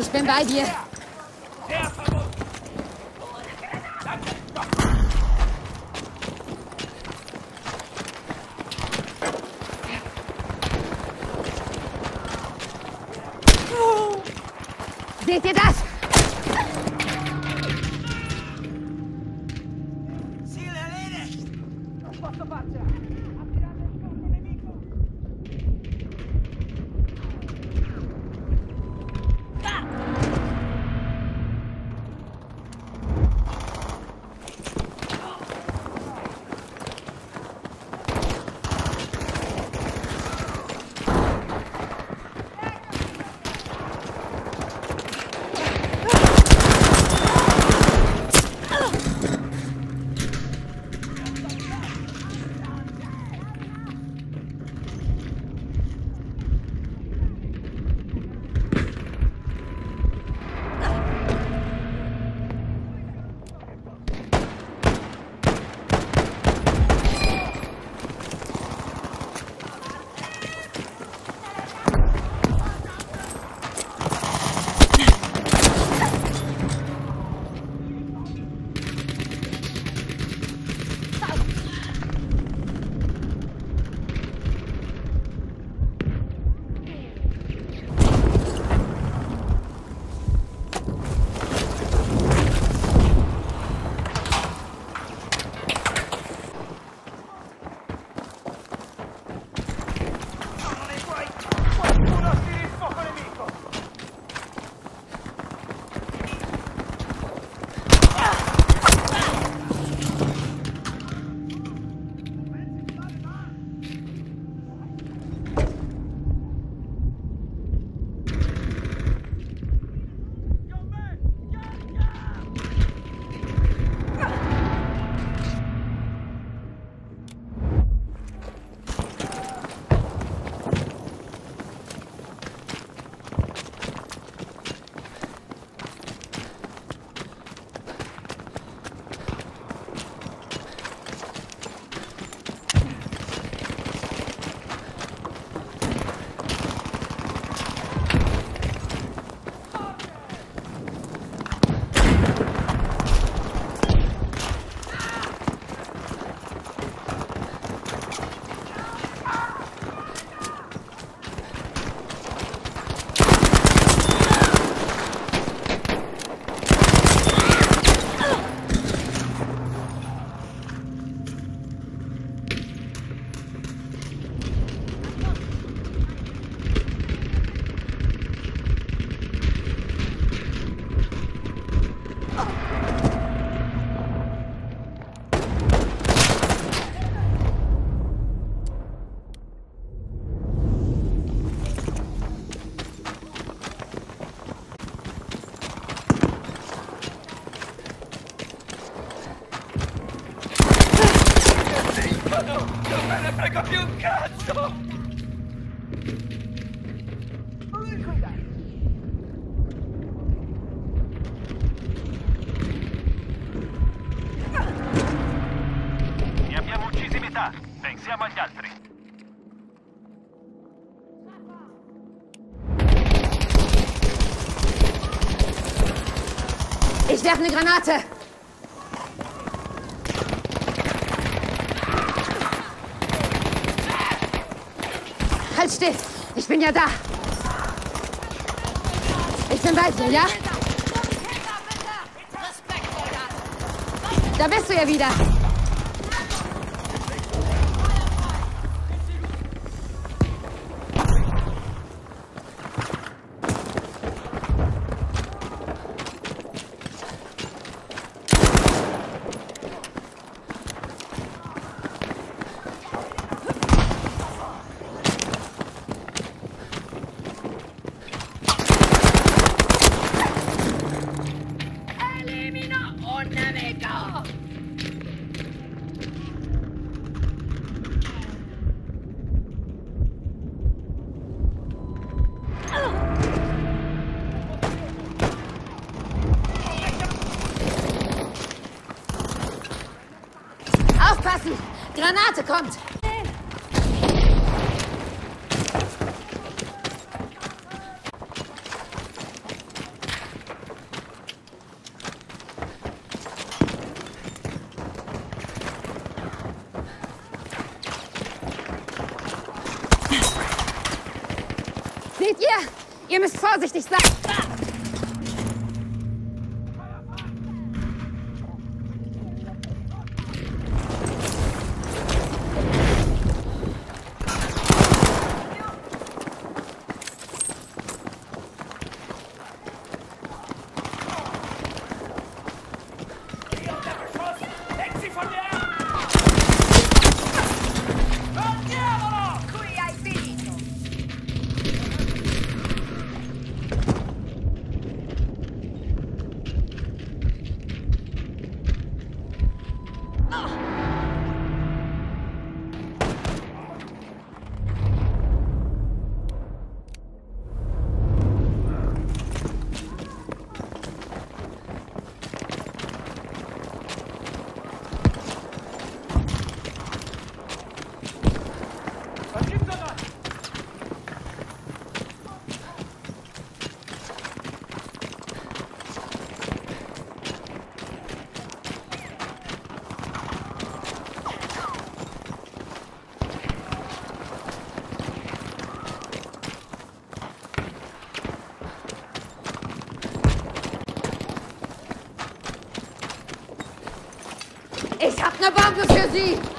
Ich bin bei dir. Seht ihr das? Ziel erledigt! Pensiamo agli altri. Ich werfe eine Granate. Halt still. Ich bin ja da. Ich bin bei dir, ja? Da bist du ja wieder. Ihr? Müsst vorsichtig sein. Ich hab ne Bombe für Sie.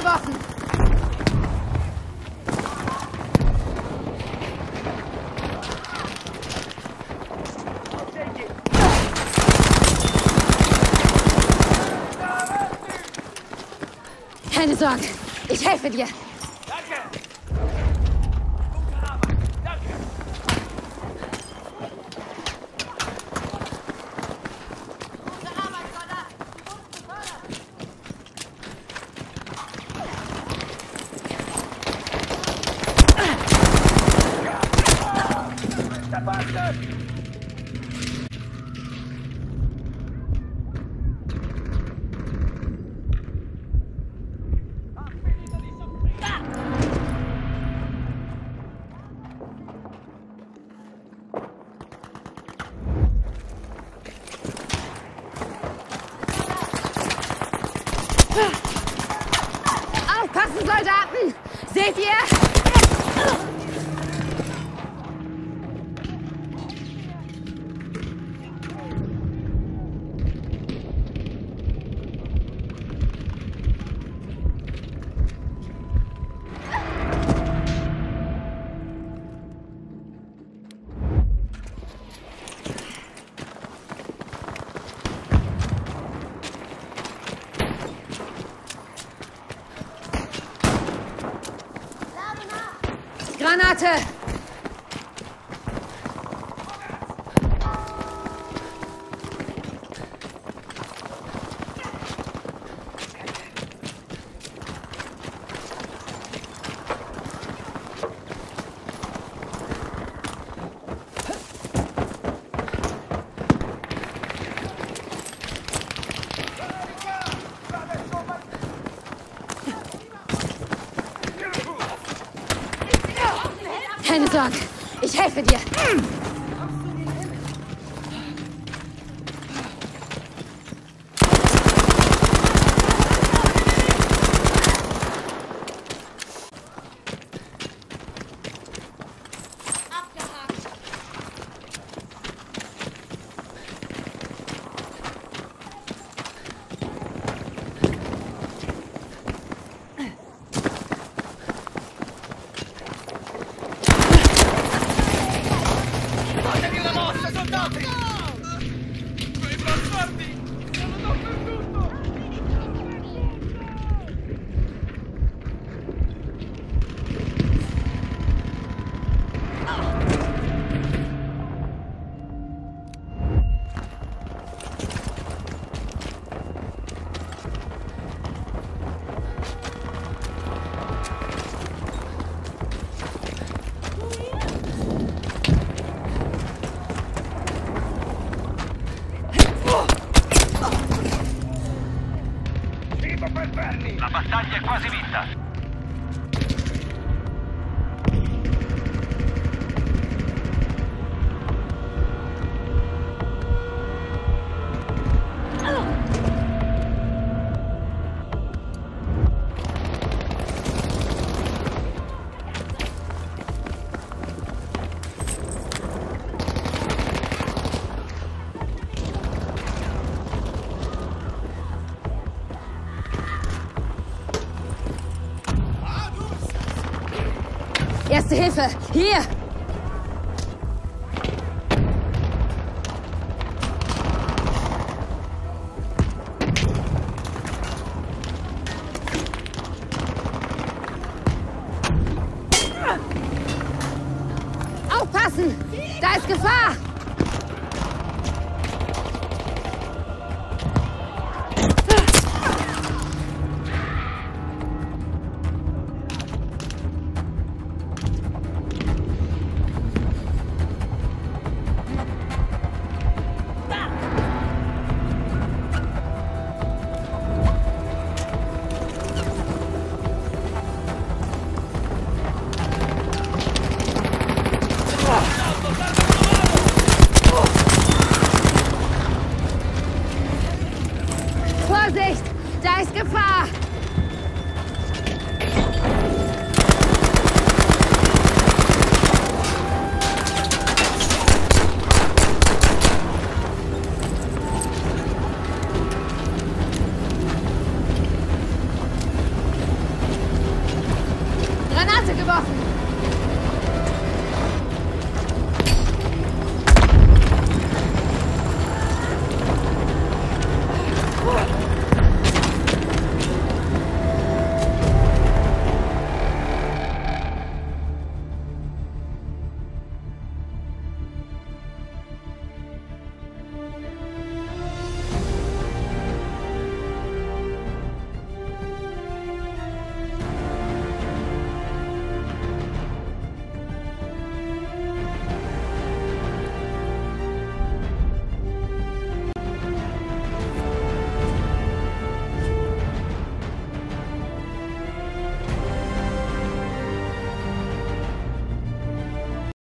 Granate geworfen. Keine Sorge, ich helfe dir. Granate! Keine Sorge, ich helfe dir. Datevi Stop it! Hilfe! Hier!